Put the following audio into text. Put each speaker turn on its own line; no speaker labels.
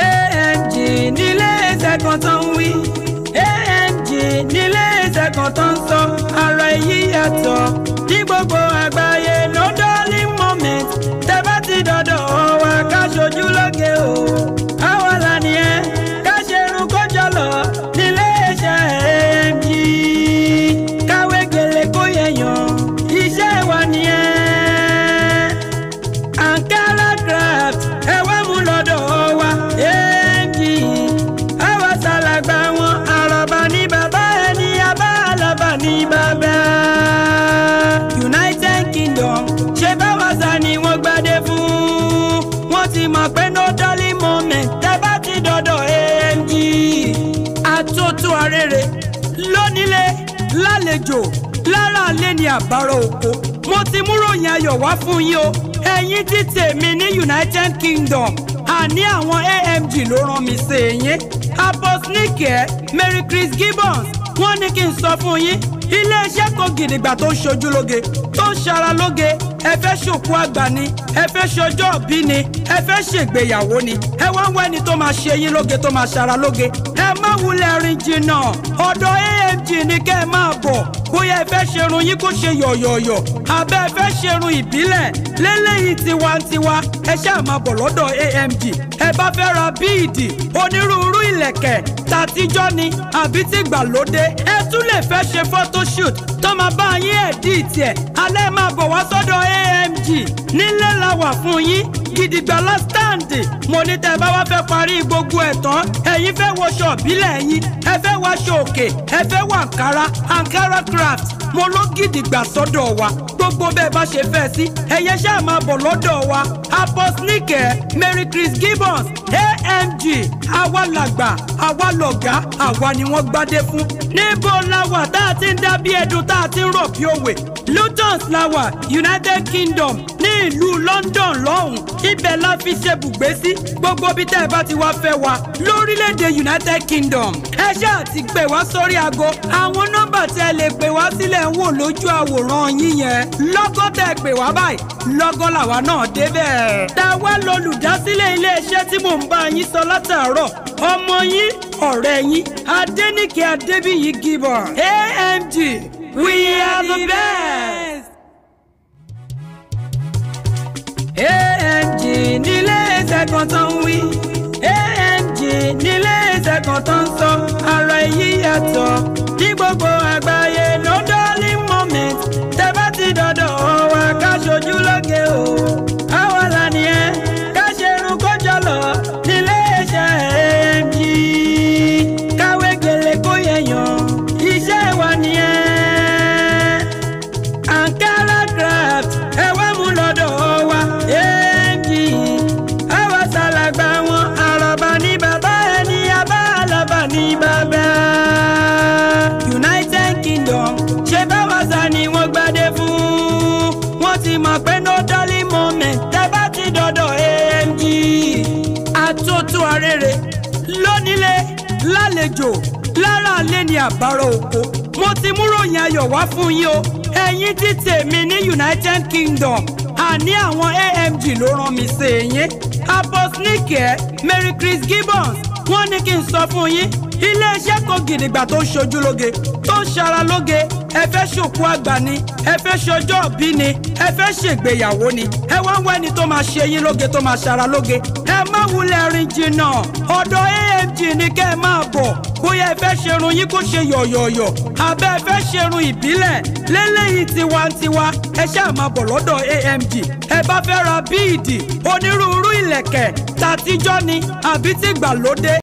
amg nílé iṣẹ́ kan tó ń wí amg nílé iṣẹ́ kan tó ń sọ ara èyí yàtọ̀. mi àtótó arére lónílé lálejò láràlé ní àbárò oko mo ti mú ròyìn ayọ̀ wá fún yín o ẹ̀yin tí tèmi ní United Kingdom àní àwọn AMG ló rán mi sí yín abosnike Mary Chris Gibbons wọ́n ní kí n sọ fún yín iléeṣẹ́ kan gidigba tó ń ṣojú lóge tó ń ṣara lóge ẹ fẹ́ ṣòkú àgbà ni ẹ fẹ́ ṣọjọ́ òbí ni ẹ fẹ́ ṣègbéyàwó ni ẹ wá ń wẹ́ni tó máa ṣe yín lóge tó máa ṣara lóge ẹ má wulẹ̀ rìn jìnnà ọ̀dọ̀ amg ni kẹ́ ẹ máa bọ̀ bóyá ẹ fẹ́ ṣerun yín kó ṣe yọ̀yọ̀yọ̀ àbẹ́ ẹ fẹ́ ṣerun ìbílẹ̀ lélẹ́yìí tiwantiwa ẹ ṣáà máa bọ̀ lọ́dọ̀ amg ẹ bá fẹ́ ra bíìdì onírúurú ìlẹ̀kẹ̀ tàtijọ́ ni àbí tìgbàlódé ẹ tún lè fẹ́ ṣe photoshoot tó máa bá yín ẹ̀dí tiẹ̀ alẹ́ máa bọ̀ wá sọ́dọ̀ amg nílé la wà fún yín gidigba la stand mo ní tẹ́ bá wa fẹ́ parí gbogbo ẹ̀ tán ẹ̀yin fẹ́ wọṣọ ìbílẹ̀ yín ẹ fẹ́ wọṣọ òkè ẹ fẹ́ wọ ankara ankara craft mo ló gidigba sọ́dọ̀ wa gbogbo bẹ́ẹ̀ bá ṣe fẹ́ sí ẹ̀yẹ ṣáà máa bọ̀ lọ́dọ̀ wa apos nike mary chris gibbons méjì àwa làgbà àwa lọ̀gá àwa ni wọ́n gbádé fún. níbo la wà tá a ti ń dá bí ẹdun tá a ti ń rọ̀ bí òwe Lutons la wà United Kingdom ní ìlú London lọ́hùn ibẹ̀ la fi ṣe bùgbé sí gbogbo bí tẹ́ ẹ bá ti wá fẹ́ wa lórílẹ̀‐èdè United Kingdom ẹ ṣáà ti pè wá sórí aago àwọn nọ́mbà tí ẹ lè pè wá sílẹ̀ ń wò lójú àwòrán yín yẹn lọ́gọ́ tẹ́ ẹ pè wá báyìí lọ́gọ́ làwa náà débẹ̀. tàwa lolùdásílẹ̀ iléeṣẹ́ tí mò ń bá yín sọ láti látàárọ̀ ọmọ yín ọ̀rẹ́ yín Adéníkẹ́ Adébíyí Gibbon AMG we are the best. AMG nílé ẹsẹ̀ kan tó ń wí AMG nílé ẹsẹ̀ kan tó sọ. ọ̀rọ̀ rere lónílé lálejò lára alẹ́ ni àbárò oko mo ti mú ròyìn ayọ̀ wá fún yín o ẹ̀yin tí tèmi ní United Kingdom àní àwọn AMG ló rán mi sí yín abosnike Mary Chris Gibbons wọ́n ní kí n sọ fún yín iléeṣẹ́ kan gidigba tó ń ṣojú lóge tó ń ṣara lóge ẹ fẹ́ ṣòkú àgbà ni ẹ fẹ́ ṣọjọ́ òbí ni ẹ fẹ́ ṣègbéyàwó ni ẹ wá ń wá ẹni tó máa ṣe yín lóge tó máa ṣara lóge ẹ má wulẹ̀ rìn jìnnà ọ̀dọ̀ amg ni kẹ́ ẹ máa bọ̀ bóyá ẹ fẹ́ ṣerun yín kó ṣe yọ̀yọ̀yọ̀ àbẹ́ ẹ fẹ́ ṣerun ìbílẹ̀ lélẹ́yìí tiwantiwa ẹ ṣáà máa bọ̀ lọ́dọ̀ amg ẹ bá fẹ́ ra bíìdì onírúurú ìlẹ̀kẹ̀ tàtijọ́ ni àbí tìgbàlódé